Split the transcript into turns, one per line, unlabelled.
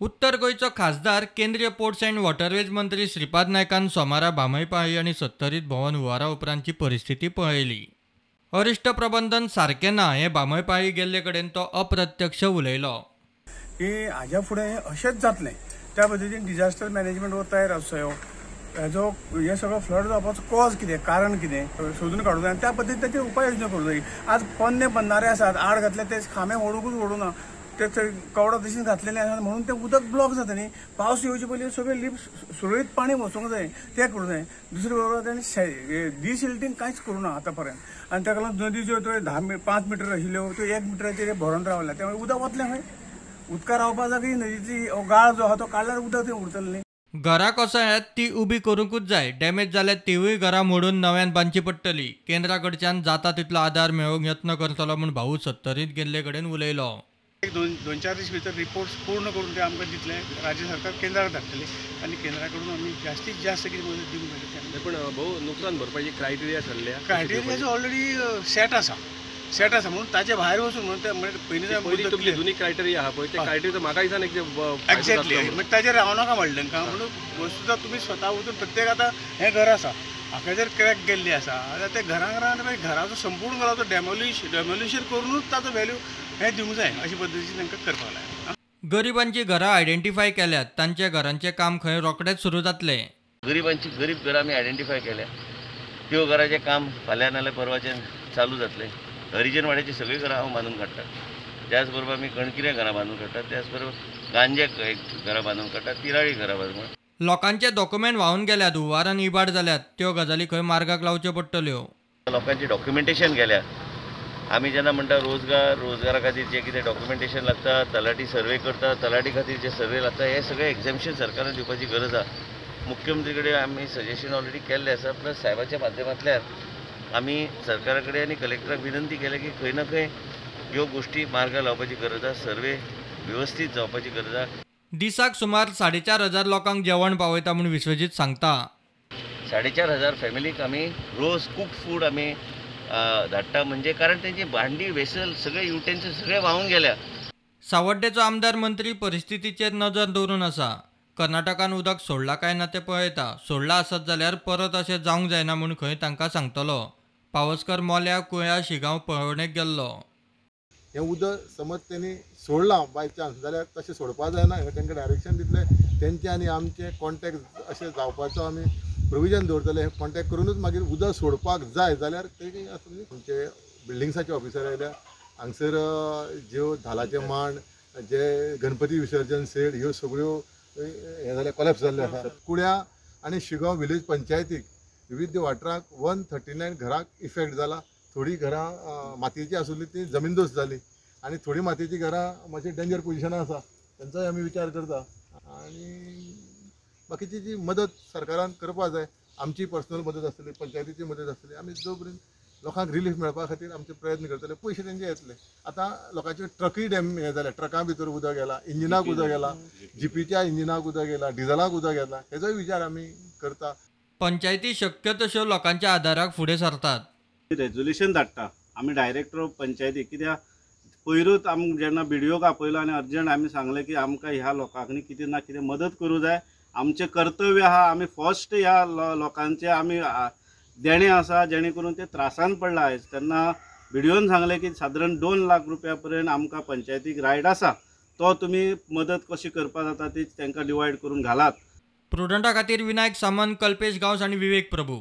उत्तर गोंयचो खासदार केंद्रीय पोर्ट्स अँड वॉटरवेज मंत्री श्रीपाद नायकान सोमारा भामयपाळी आनी सत्तरीत भवन हुंवारा उपरांतची परिस्थिती पळयली. अरिश्ट प्रबंधन सारकें ना हें बामयपाळी गेल्ले कडेन तो अप्रत्यक्ष उलयलो.
की हाज्या फुडें अशेंच जातलें त्या पद्दतीन डिजास्टर मॅनेजमेंट हो तयार आसचो हेजो हे सगळो फ्लड जावपाचो कॉज कितें कारण कितें सोदून काडूंक जाय आनी त्या पद्दतीन ताचेर उपाय योजना करूंक जाय आज पोन्ने बंदारे आसात आड घातले ते खांबे ओडूंकूच ओडूना ते थंय कवडां तशींच घातलेलीं म्हणून ते उदक ब्लॉक जाता न्ही. पावस येवचे पयलीं सगळे लिफ्ट सुरळीत पाणी वचूंक जाय तें करूंक जाय दुसरे बरोबर तांणी डिसिल्टींग कांयच करूना आतां पर्यंत आनी ताका लागून नदी ज्यो त्यो धा मि- पांच मिटर आशिल्ल्यो त्यो एक मिटराचेर भरोन रावल्या त्यामुळे उदक वतलें खंय उदका रावपा जागी नदीची गाळ जो आहा तो काडल्यार उदक थंय उरतलें न्ही.
घरां कोसळ्यात ती उबी करूंकूच जाय. डॅमेज जाल्यार तिवूय घरां मोडून नव्यान बांदची पडटली केंद्रा कडच्यान जाता तितलो आदार मेळोवंक यत्न करतलो म्हूण भाऊ सत्तरीत गेल्ले कडेन उलयलो.
एक दोन दोन चार दीस भितर रिपोर्ट्स पूर्ण करून ते आमकां दितले. राज्य सरकार केंद्राक धाडटली आनी केंद्रा कडून आमी जास्तीत जास्त कितें मदत दिवंक मेळटा
पण भाऊ नुकसान भरपाईची क्रायटेरिया ठरल्या
क्रायटेरियाचो ऑलरेडी सेट आसा सेट आसा म्हणून ताचे भायर वचून म्हणून ते म्हणजे पयलीं
जुनी क्रायटेरिया आहा पळय ते क्रायटेरिया म्हाका दिसना एक
एक्झॅक्टली. मागीर ताचेर राव नाका म्हणलें तांकां म्हणून वस्तुता तुमी स्वता वचून प्रत्येक आतां हें घर आसा हाका जर क्रॅक गेल्ली आसा जाल्यार ते घरांक रावन मागीर घराचो संपूर्ण घराचो डॅमोलिश डॅमोलिशन करूनच ताचो व्हॅल्यू हें दिवंक जाय अशे पद्दतीन तांकां करपाक लाय
गरिबांची घरां आयडेंटिफाय केल्यात तांचे घरांचें काम खंय रोखडेंच सुरू जातलें.
गरिबांची गरीब घरां आमी आयडेंटिफाय केल्या. त्यो घराचें काम फाल्यां नाल्यार परवाचें चालू जातलें. हरिजन वाड्याची सगळीं घरां हांव बांदून काडटा त्याच बरोबर आमी कणकिऱ्या घरां बांदून काडटा त्याच बरोबर गांजेक एक घरां बांदून काडटा तिराळी घरां बांदून.
लोकांचे डॉक्युमेंट व्हांवून गेल्यात हुंवारान इबाड जाल्यात त्यो गजाली खंय मार्गाक लावच्यो पडटल्यो?
लोकांची डॉक्युमेंटेशन केल्या. आमी जेन्ना म्हणटा रोजगार रोजगारा खातीर जे कितें डॉक्युमेंटेशन लागता तलाटी सर्वे करता तलाटी खातीर जे सर्वे लागता हे सगळे एक्झॅम्पशन सरकारान दिवपाची गरज आहा. मुख्यमंत्री कडेन आमी सजेशन ऑलरेडी केल्लें आसा प्लस साहेबाच्या माध्यमांतल्यान आमी सरकारा कडेन आनी कलेक्टराक विनंती केल्या की खंय ना खंय ह्यो गोश्टी मार्गा लावपाची गरज आहा सर्वे व्यवस्थीत जावपाची गरज आहा.
दिसाक सुमार साडे चार हजार लोकांक जेवण पावयता म्हूण विश्वजीत सांगता.
साडेचार हजार फॅमिलीक आमी रोज कूक फूड आमी अ, धाडटा म्हणजे कारण तेंची भांडी वेसल सगळे युटेन्सील सगळे व्हांवून गेल्या.
सावड्डेचो आमदार मंत्री परिस्थितीचेर नजर दवरून आसा कर्नाटकान उदक सोडलां काय ना तें पळयता सोडलां आसत जाल्यार परत अशें जावंक जायना म्हूण खंय तांकां सांगतलो. पावसकर मोल्या कुळ्या शिगांव पळोवणेक गेल्लो.
हें उदक समज तेणी सोडलां बाय चान्स जाल्यार तशें सोडपा जायना हें तांकां डायरेक्शन दितलें तेंचे आनी आमचे कॉन्टेक्ट अशें जावपाचो आमी प्रोविजन दवरतले पण ते करूनच मागीर उदक सोडपाक जाय जाल्यार तेणी आसूं आमचे बिल्डिंग्साचे ऑफिसर आयल्या हांगसर ज्यो धालाचे मांड जे गणपती विसर्जन सेड ह्यो सगळ्यो हे जाल्या कॉलेप्स जाल्ले आसा. कुड्या आनी शिगांव विलेज पंचायतीक विविध वाठारांक वन थर्टी नायन घरांक इफेक्ट जाला. थोडीं घरां मातयेचीं मातयेची आसुल्ली ती जमीनदोस्त जाली आनी थोडीं मातयेची घरां मातशी डेंजर पोजिशनां आसा. तेंचोय आमी विचार करता. आनी बाकीची जी मदत सरकारान करपा जाय आमची पर्सनल मदत आसतली पंचायतीची मदत आसतली आमी जो पर्यंत लोकांक रिलीफ मेळपा खातीर आमचे प्रयत्न करतले पयशे तेंचे येतले. आतां लोकांचे ट्रकूय डॅम हे जाले ट्रकां भितर उदक गेला इंजिनाक उदक गेला जिपीच्या इंजिनाक उदक गेला डिझलाक उदक गेला हेजोय विचार आमी करता.
पंचायती शक्य तश्यो लोकांच्या आदाराक फुडें सरतात.
रेजोल्युशन धाडटा आमी डायरेक्टर ऑफ पंचायती कित्याक पयरूच आमकां जेन्ना बिडिओक आपयलो आनी अर्जंट आमी सांगलें की आमकां ह्या लोकांक न्ही कितें ना कितें मदत करूं जाय आमचें कर्तव्य आहा आमी फर्स्ट ह्या लोकांचे आमी देणें देणे आसा जेणे करून ते त्रासान पडला आयज तेन्ना व्हिडिओन सांगलें की सादारण दोन लाख रुपया पर्यंत आमकां पंचायतीक रायड आसा तो तुमी मदत कशी करपा जाता ती तांकां डिवायड करून घालात.
प्रुडंटा खातीर विनायक सामंत कल्पेश गांवस आनी विवेक प्रभू.